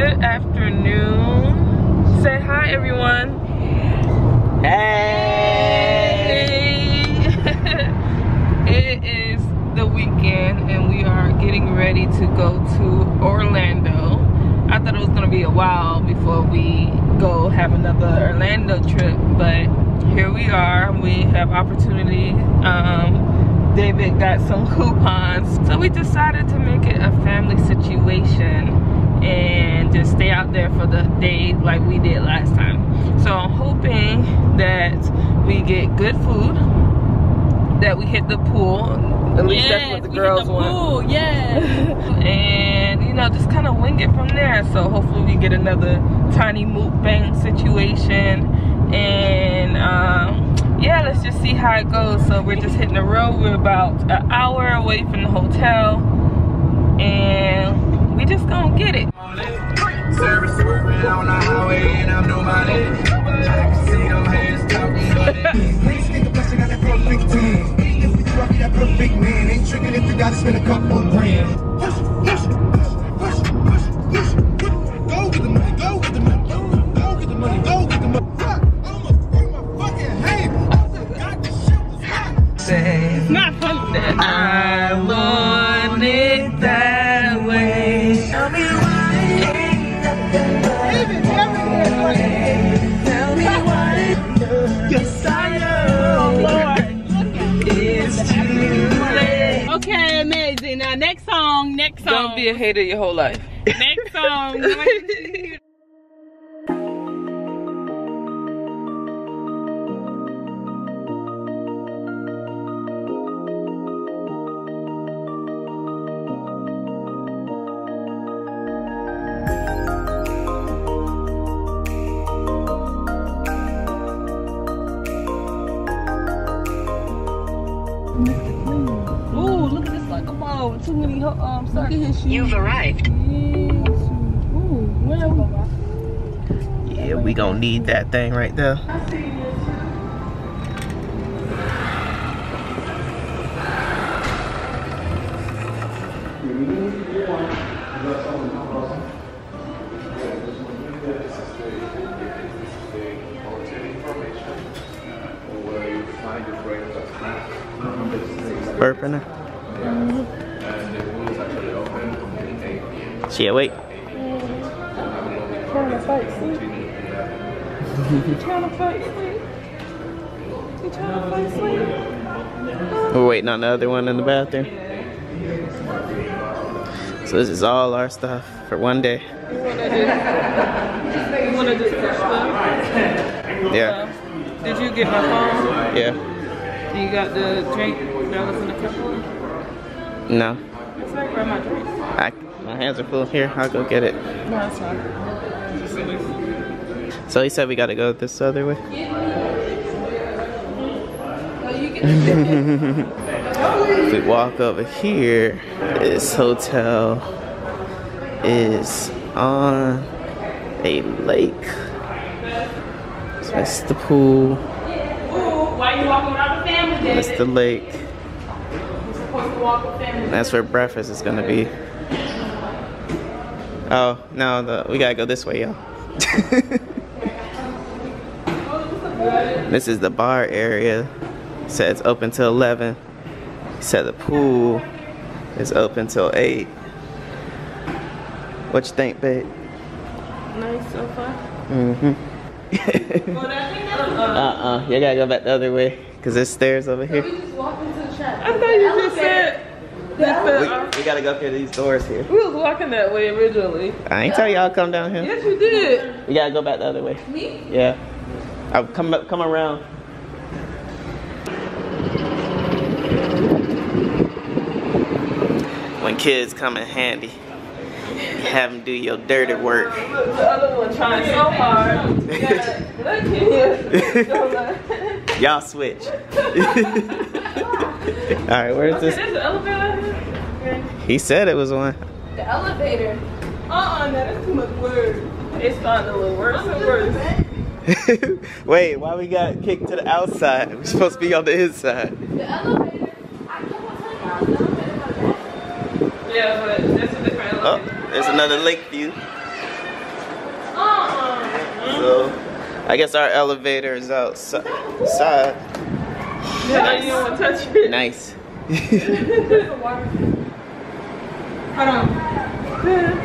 Good afternoon. Say hi, everyone. Hey! it is the weekend and we are getting ready to go to Orlando. I thought it was gonna be a while before we go have another Orlando trip, but here we are. We have opportunity. Um, David got some coupons, so we decided to make it a family situation and just stay out there for the day like we did last time. So I'm hoping that we get good food, that we hit the pool. At least yes, that's what the girls the want. Pool, yes. and you know, just kind of wing it from there. So hopefully we get another tiny mukbang situation. And um, yeah, let's just see how it goes. So we're just hitting the road. We're about an hour away from the hotel. And we just gonna get it. Service swerving on the highway be a hater your whole life. next song. Ooh, look at this like come on, too many um Look at his shoes. You've arrived. we? Yeah, we gonna need that thing right there. Burping her. She awake? Trying to fight sleep. trying to fight sleep. You trying to fight sleep? We're waiting on the other one in the bathroom. So this is all our stuff for one day. You wanna just, you wanna just? Yeah, uh, Did you get my phone? yeah. You got the drink that was in the cup? No, It's like grab my drink. I, my hands are full. Here, I'll go get it. No, it's not. Just at least- So he said we gotta go this other way. if we walk over here, this hotel is on a lake. So that's the pool. Why you walking without the family, That's the lake. You're supposed to walk with family. And That's where breakfast is gonna be. Oh no, the we gotta go this way, y'all. this is the bar area. It said it's open till 11. He said the pool is open till 8. What you think, babe? Nice so far. Mm-hmm. Well, I think that's uh-uh. You gotta go back the other way. Cause there's stairs over here. I thought you just said We, we gotta go through these doors here. we was walking that way originally. I ain't tell y'all come down here. Yes, you did. We gotta go back the other way. Me? Yeah. I'll come up- come around. When kids come in handy, you have them do your dirty work. Look, the other one trying so hard. Yeah, look here. Y'all switch. All right, where's Okay, this? He said it was one. The elevator. Uh-uh, that is too much word. It's starting to look worse and worse. Wait, why we got kicked to the outside? We're supposed to be on the inside. The elevator. I kept on telling you, the elevator. Yeah, but that's a different Oh, there's another lake view. Uh-uh. So, I guess our elevator is outside. Side. Yeah, you don't want to touch it. Nice. Hold on.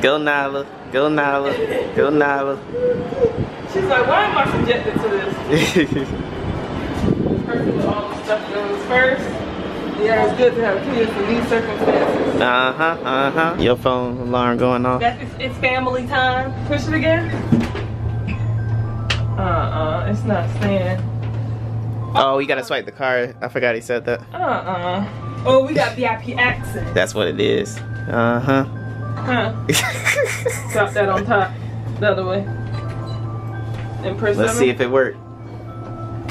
Go Nyla. Go Nyla. Go Nyla. She's like, why am I subjected to this? With all the stuff goes first. Yeah, it's good to have kids in these circumstances. uh huh. Uh huh. Your phone alarm going off. That is, it's family time. Push it again. Uh-uh, it's not staying. Oh, you gotta swipe the card. I forgot he said that. Uh-uh. Oh, we got VIP access. That's what it is. Uh huh. Huh. Drop that on top. The other way. And press Let's see if it worked.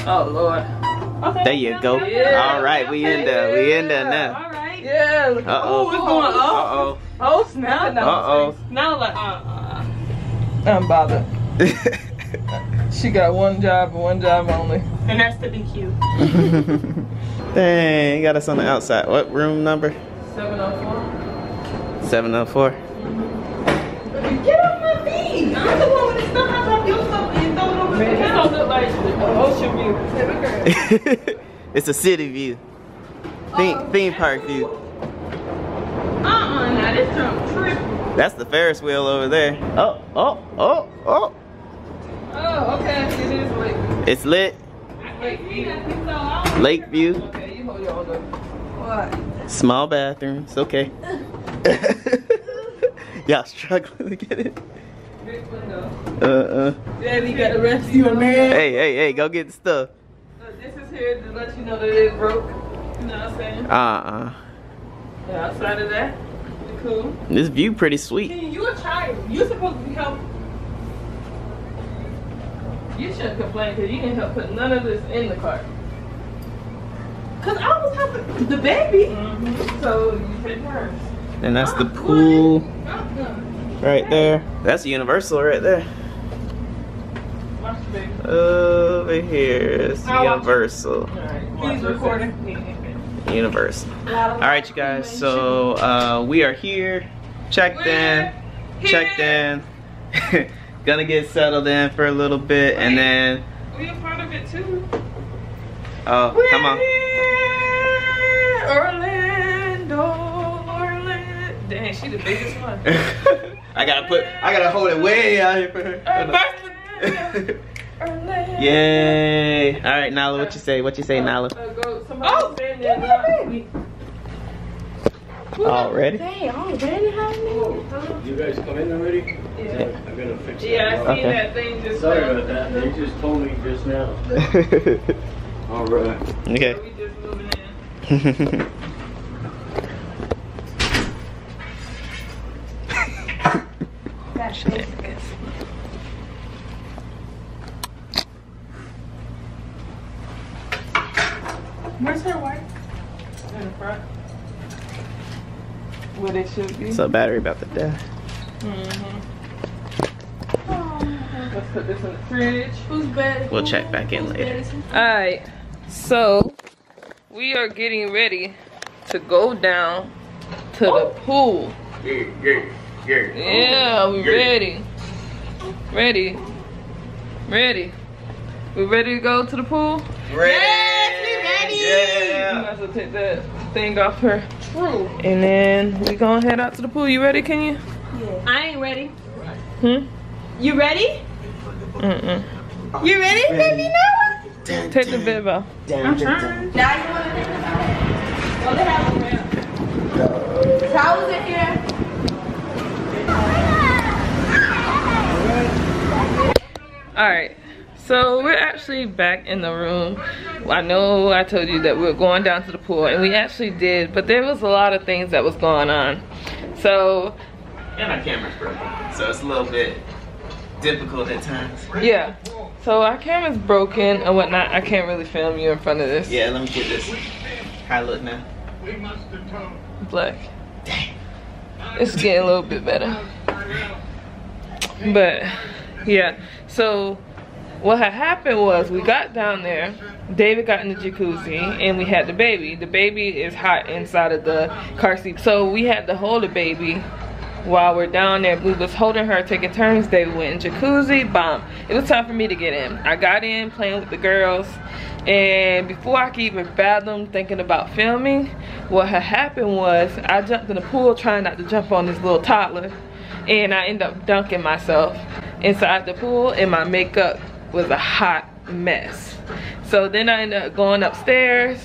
Oh, Lord. Okay. There you go. Yeah. All right, we in there. We in there now. All right. Yeah. Uh oh. Ooh, it's going up. Uh oh. Oh, snap. Uh-oh. Now, like, uh-uh. I'm bothered. She got one job and one job only. And that's to be cute. Dang, you got us on the outside. What room number? 704. 704. Mm-hmm. Get off my feet. I'm the one with the stuff. I thought your stuff and throw it over the Man, this counter. don't look like the ocean view. it's a city view. Theme, oh, theme park view. Uh-uh, now this jump tripping. That's the Ferris wheel over there. Oh, oh, oh, oh. Oh, okay. It is lake. It's lit. Lake view. Lake view. Okay, you hold your other. What? Small bathrooms. Okay. Y'all struggling to get it? Big window. Uh-uh. Daddy got to rescue a man. Hey, hey, hey, go get the stuff. Look, this is here to let you know that it broke. You know what I'm saying? Uh-uh. Yeah, outside of that, we cool. This view pretty sweet. Kenny, you a child. You're supposed to be helping. You shouldn't complain because you didn't help put none of this in the cart. Cause I was helping the baby. Mm-hmm. So you take turns. And that's the pool Uh-uh. right there. That's Universal right there. Watch the baby. Over here is I'll. Universal. Alright. He's recording. Universal. Alright, you guys, so uh, we are here, checked in, checked in. Gonna get settled in for a little bit and then, We a part of it too. oh, come on. Orlando, Orlando. Dang, she the biggest one. I gotta put, I gotta hold it way out here for her. Orlando. Orlando. Yay! All right, Nala, what you say? What you say, Nala? Uh, go, oh, stand there now. We- Already? Hey, already having You guys come in already? Yeah. I'm gonna fix that. Yeah, I seen Okay. that thing just Sorry fell. about that. They just told me just now. All right. okay. We just moving in. Where's her wife? In the front. Where they should be. so battery about to die. Mhm. Let's put this in the fridge. Who's bed? We'll check back in later. Alright, so we are getting ready to go down to the pool. Yeah, yeah, yeah. Yeah, we ready. Ready. Ready. We ready to go to the pool? Yes, we ready. Yeah. might as well take that thing off her. True. And then we gonna head out to the pool. You ready, can you? I ain't ready. Hmm? You ready? Mm-mm. You ready, baby? Now? Take the bib off. I'm trying. Now you want to Oh, they have them here. Towels in here. Alright, so we're actually back in the room. I know I told you that we were going down to the pool, and we actually did, but there was a lot of things that was going on. So, And our camera's broken, so it's a little bit difficult at times. yeah. So our camera's broken and whatnot. I can't really film you in front of this. Yeah, let me get this. How I look now? Black. Dang. It's getting a little bit better. But, yeah. So, what had happened was we got down there david got in the jacuzzi and we had the baby the baby is hot inside of the car seat so we had to hold the baby while we're down there we was holding her taking turns They went in jacuzzi bomb it was time for me to get in i got in playing with the girls and before i could even fathom thinking about filming what had happened was i jumped in the pool trying not to jump on this little toddler and i ended up dunking myself inside the pool and my makeup was a hot mess. So then I ended up going upstairs,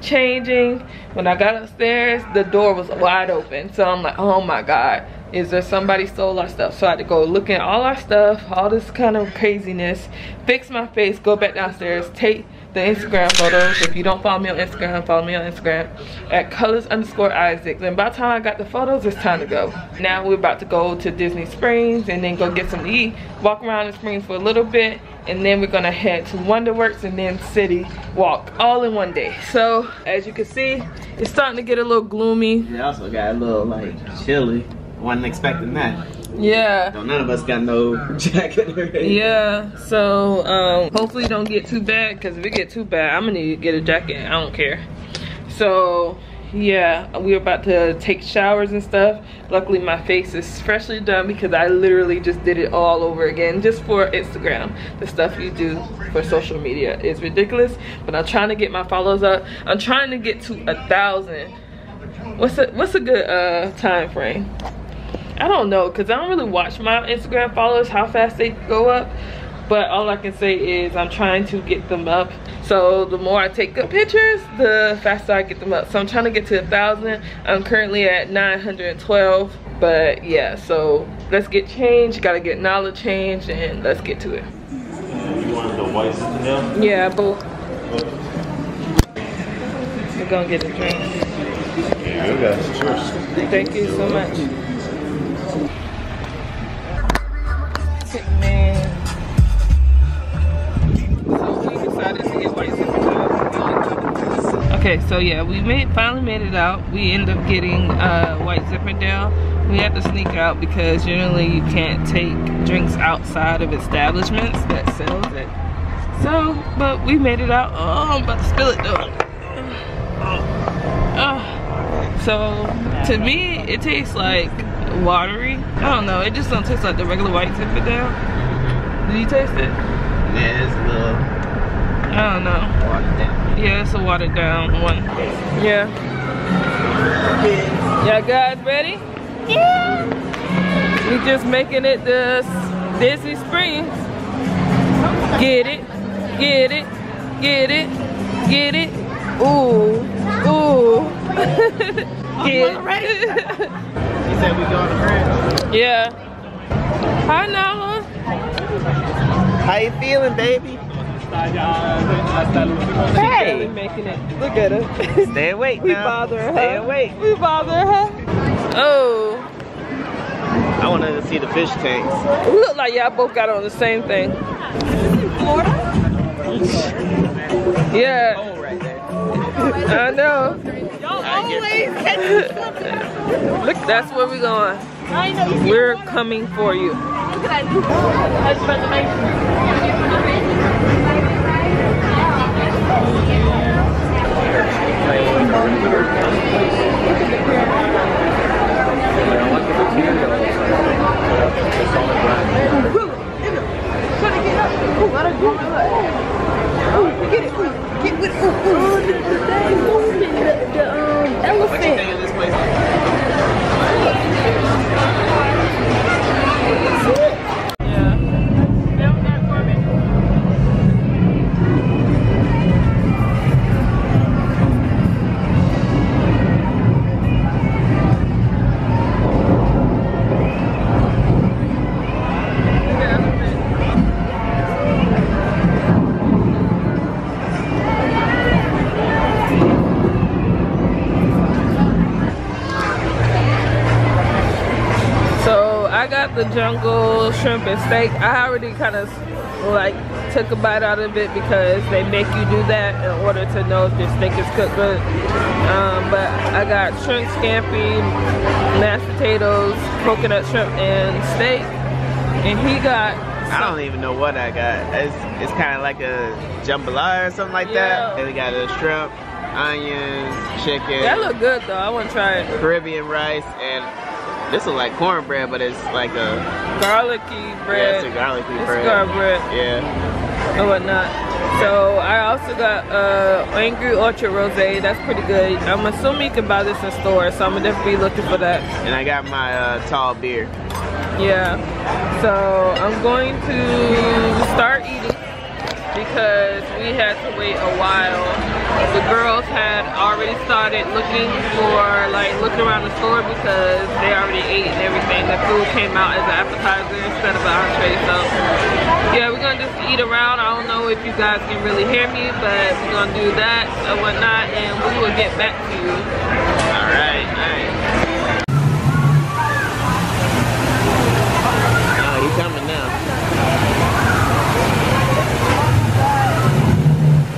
changing. When I got upstairs, the door was wide open. So I'm like, oh my God, is there somebody stole our stuff? So I had to go look at all our stuff, all this kind of craziness, fix my face, go back downstairs, take the Instagram photos. If you don't follow me on Instagram, follow me on Instagram at colors underscore Isaac. And by the time I got the photos, it's time to go. Now we're about to go to Disney Springs and then go get some to eat, walk around the Springs for a little bit, and then we're gonna head to Wonderworks and then City Walk all in one day. So as you can see, it's starting to get a little gloomy. It also got a little like chilly. Wasn't expecting that. Yeah. So none of us got no jacket or anything. Yeah, so um, hopefully don't get too bad because if it get too bad, I'm gonna need to get a jacket. I don't care. So yeah, we're about to take showers and stuff. Luckily my face is freshly done because I literally just did it all over again just for Instagram. The stuff you do for social media is ridiculous, but I'm trying to get my followers up. I'm trying to get to a thousand. What's a, what's a good uh, time frame? I don't know because I don't really watch my Instagram followers how fast they go up but all I can say is I'm trying to get them up so the more I take good pictures the faster I get them up so I'm trying to get to a thousand I'm currently at 912 but yeah so let's get changed gotta get knowledge changed and let's get to it You wanted the white now? yeah both we're gonna get a drink Yeah, you. Cheers. Thank you so much. Man. White zipper Okay, so yeah, we made finally made it out. We end up getting uh, white zipper down. We had to sneak out because generally you can't take drinks outside of establishments that sells it. So, but we made it out. Oh, I'm about to spill it though. Oh. So to me, it tastes like watery. I don't know. It just don't taste like the regular white zipper down. Did you taste it? Yeah, it's a little I don't know. watered down. Yeah, it's a watered down one. Yeah. Y'all guys ready? Yeah. We just making it to Disney Springs. Get it, get it, get it, get it. Ooh, ooh. get it. You said we going to France? yeah. Hi Nala. How you feeling, baby? Hey. Hey! making it. Look at her. Stay awake we now. bother her. Stay awake. We bother her. Oh. I wanted to see the fish tanks. We look like y'all both got on the same thing. Yeah. I know. Look, that's where we're going. We're coming for you. What shrimp and steak. I already kind of like took a bite out of it because they make you do that in order to know if your steak is cooked good. Um, but I got shrimp scampi, mashed potatoes, coconut shrimp, and steak. And he got I don't even know what I got. It's it's kind of like a jambalaya or something like that. Yeah. And we got a shrimp, onion, chicken, That look good though. I want to try it. Caribbean rice, and this is like cornbread, but it's like a Garlicky yeah, bread. it's a garlicky It's bread. garlic Yeah. and whatnot. So I also got uh, Angry Orchard Rosé. That's pretty good. I'm assuming you can buy this in stores, so I'm gonna definitely be looking for that. And I got my uh, tall beer. Yeah. So I'm going to start eating because we had to wait a while. The girls had already started looking for like looking around the store because they already ate and everything. The food came out as an appetizer instead of an entree. So yeah, we're gonna just eat around. I don't know if you guys can really hear me, but we're gonna do that and whatnot, and we will get back to you. All right, nice. Oh, he's coming now.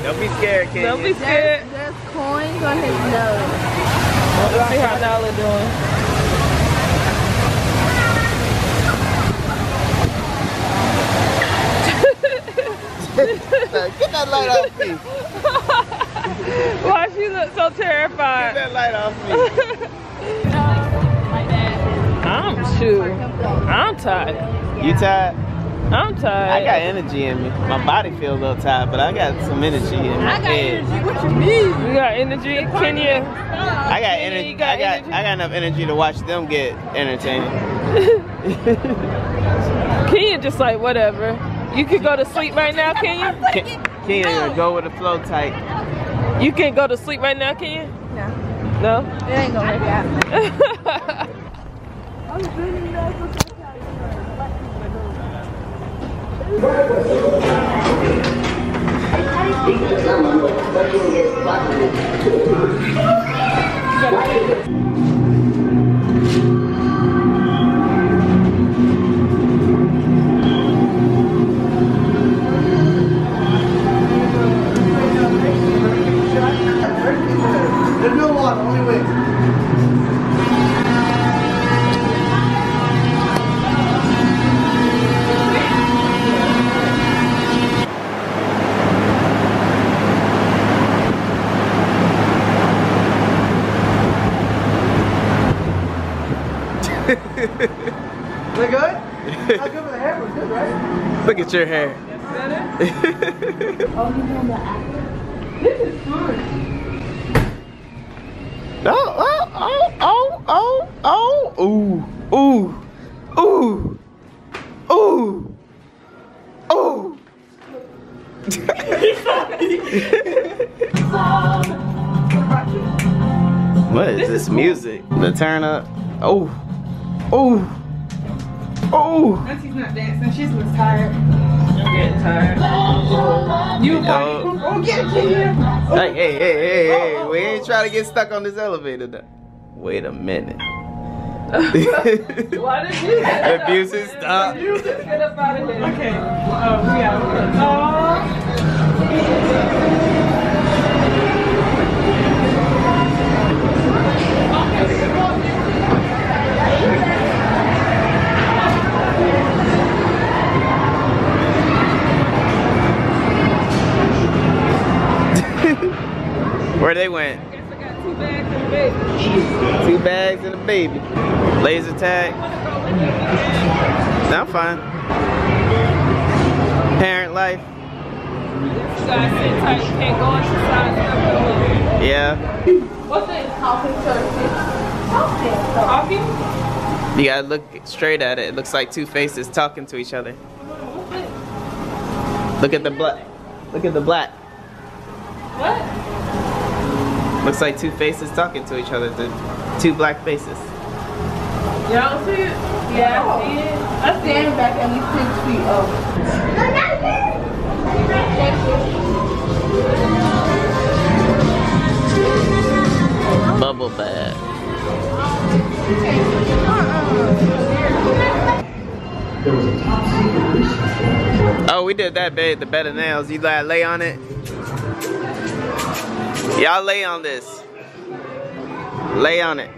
Don't be scared, kid. Don't be scared. There's coins on his nose. Let's see how Nala doing. Get that light off me. Why she look so terrified? Get that light off me. I'm shoot. I'm tired. You tired? I'm tired. I got energy in me. My body feels a little tired, but I got some energy in my I got head. Energy. What you mean? You got energy, Kenya. I got Kenya, energy. you got I got energy? I got enough energy to watch them get entertained. Kenya just like whatever. You could go to sleep right now, Kenya. Can, can oh. go with the flow tight? You can go to sleep right now, Kenya. No, No. it ain't gonna work out. There's right? Look at your hair. Oh, oh, oh, oh, oh, oh, ooh, ooh, ooh, ooh, ooh. what is this music? The turn up. Oh, oh, oh. Auntie's not dancing. She's looks tired. I'm getting. You Oh. oh, get it to. Hey, hey, hey, hey, hey, we ain't trying to get stuck on this elevator. Though. Wait a minute. Why did you the music stop. get up out of here? Okay. Oh, we got What's this? Talking turkey. Coffee? You gotta look straight at it. It looks like two faces talking to each other. Look at the black. Look at the black. What? Looks like two faces talking to each other. The two black faces. Y'all see it? Yeah, I see it. I'm standing back at least six feet over. Bubble bath. Oh, we did that bed, the bed of nails. You gotta lay on it. Y'all lay on this. Lay on it.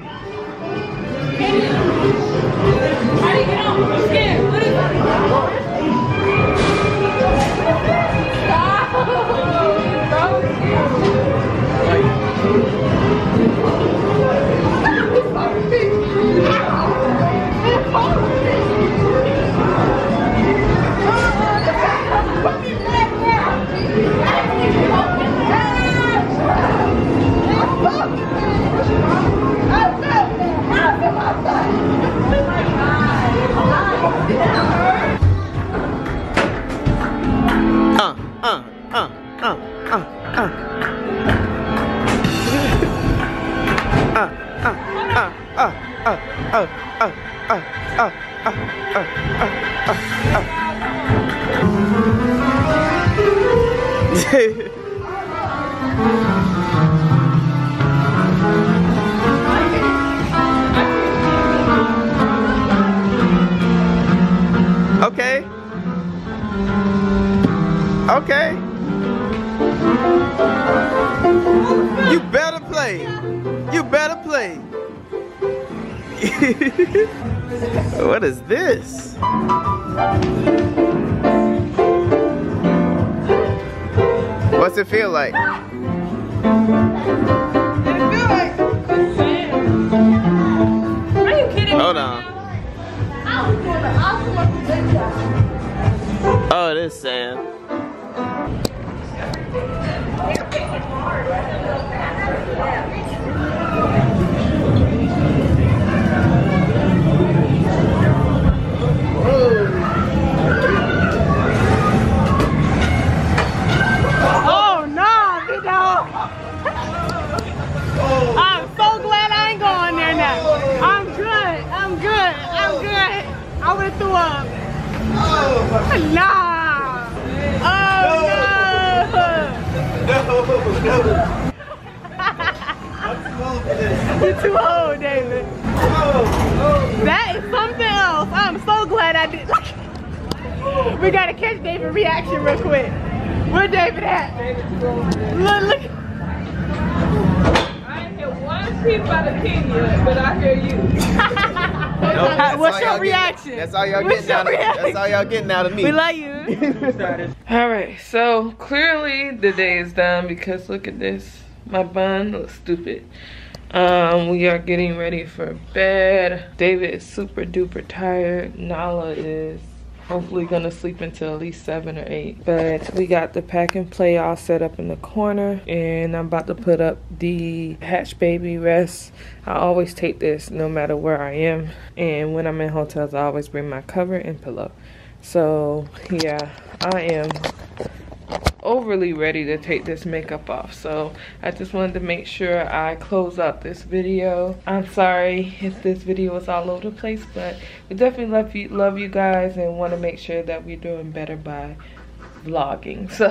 Okay. Okay. You better play. You better play. what is this? It feel like? Hold on. Oh, it is sand. Nah. Oh no. You're too old, David. That is something else. I'm so glad I did. we gotta catch David's reaction real quick. Where David at? Look, look. I ain't hear one peep out Kenya, but I hear you. Nope, What's your reaction? Getting, that's all y'all getting out of your That's all y'all getting out of me. We love you. All right, so clearly the day is done because look at this. My bun looks stupid. Um, we are getting ready for bed. David is super duper tired. Nala is hopefully gonna sleep until at least seven or eight. But we got the pack and play all set up in the corner and I'm about to put up the hatch baby rest. I always take this no matter where I am. And when I'm in hotels, I always bring my cover and pillow. So yeah, I am overly ready to take this makeup off so I just wanted to make sure I close out this video I'm sorry if this video was all over the place but we definitely love you love you guys and want to make sure that we're doing better by vlogging so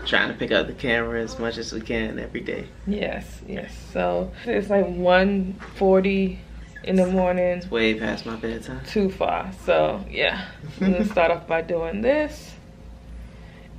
Trying to pick up the camera as much as we can every day. yes yes so it's like 1:40 in the morning Way past my bedtime. too far. So yeah, I'm gonna start off by doing this,